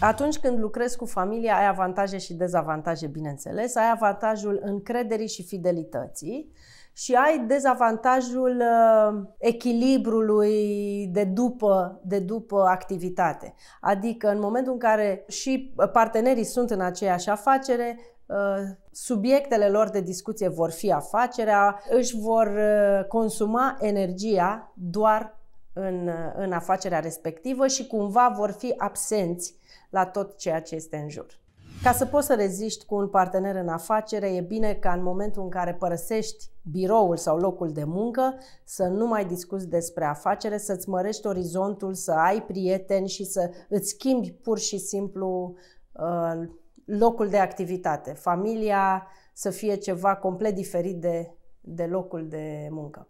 Atunci când lucrezi cu familia, ai avantaje și dezavantaje, bineînțeles. Ai avantajul încrederii și fidelității și ai dezavantajul uh, echilibrului de după, de după activitate. Adică în momentul în care și partenerii sunt în aceeași afacere, uh, subiectele lor de discuție vor fi afacerea, își vor uh, consuma energia doar în, în afacerea respectivă și cumva vor fi absenți la tot ceea ce este în jur. Ca să poți să reziști cu un partener în afacere, e bine ca în momentul în care părăsești biroul sau locul de muncă să nu mai discuți despre afacere, să-ți mărești orizontul, să ai prieteni și să îți schimbi pur și simplu uh, locul de activitate. Familia să fie ceva complet diferit de, de locul de muncă.